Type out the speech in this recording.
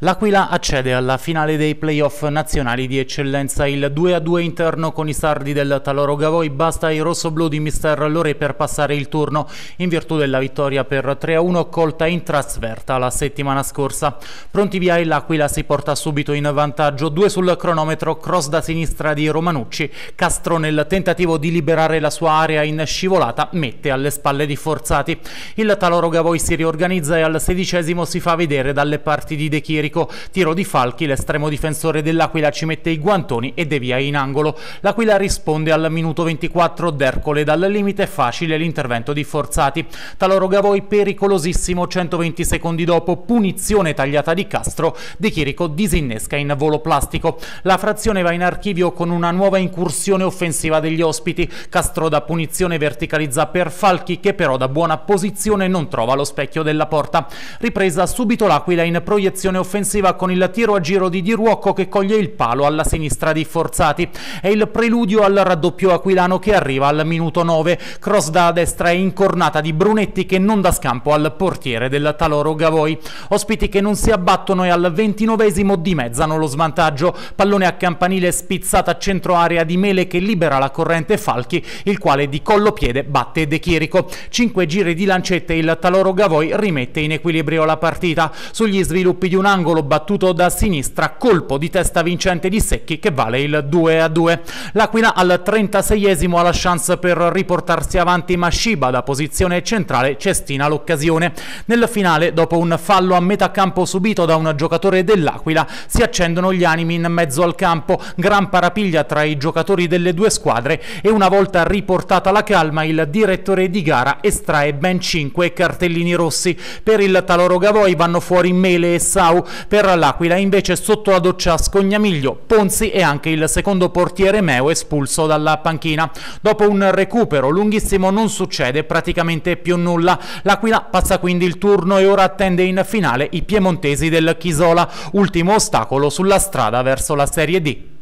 L'Aquila accede alla finale dei playoff nazionali di eccellenza. Il 2-2 interno con i sardi del Taloro Gavoi basta ai rossoblu di Mister Lore per passare il turno in virtù della vittoria per 3-1 colta in trasferta la settimana scorsa. Pronti via e l'Aquila si porta subito in vantaggio. Due sul cronometro, cross da sinistra di Romanucci. Castro nel tentativo di liberare la sua area in scivolata mette alle spalle di Forzati. Il Taloro Gavoi si riorganizza e al sedicesimo si fa vedere dalle parti di De Chiri Chirico. Tiro di Falchi, l'estremo difensore dell'Aquila ci mette i guantoni e devia in angolo. L'Aquila risponde al minuto 24, d'Ercole dal limite facile l'intervento di Forzati. Taloro Gavoi pericolosissimo, 120 secondi dopo, punizione tagliata di Castro, De Chirico disinnesca in volo plastico. La frazione va in archivio con una nuova incursione offensiva degli ospiti. Castro da punizione verticalizza per Falchi che però da buona posizione non trova lo specchio della porta. Ripresa subito l'Aquila in proiezione offensiva offensiva con il tiro a giro di Di Ruocco che coglie il palo alla sinistra di Forzati. È il preludio al raddoppio aquilano che arriva al minuto 9. Cross da destra e incornata di Brunetti che non dà scampo al portiere del Taloro Gavoi. Ospiti che non si abbattono e al ventinovesimo dimezzano lo svantaggio. Pallone a campanile spizzata a centro area di Mele che libera la corrente Falchi, il quale di collo piede batte De Chirico. Cinque giri di lancette il Taloro Gavoi rimette in equilibrio la partita. Sugli sviluppi di un angolo angolo battuto da sinistra, colpo di testa vincente di Secchi che vale il 2 a 2. L'Aquila al 36esimo ha la chance per riportarsi avanti ma Shiba da posizione centrale cestina l'occasione. Nel finale, dopo un fallo a metà campo subito da un giocatore dell'Aquila, si accendono gli animi in mezzo al campo, gran parapiglia tra i giocatori delle due squadre e una volta riportata la calma il direttore di gara estrae ben 5 cartellini rossi. Per il Taloro Gavoi vanno fuori Mele e Sau, per l'Aquila invece sotto la doccia Scognamiglio, Ponzi e anche il secondo portiere Meo espulso dalla panchina. Dopo un recupero lunghissimo non succede praticamente più nulla. L'Aquila passa quindi il turno e ora attende in finale i piemontesi del Chisola, ultimo ostacolo sulla strada verso la Serie D.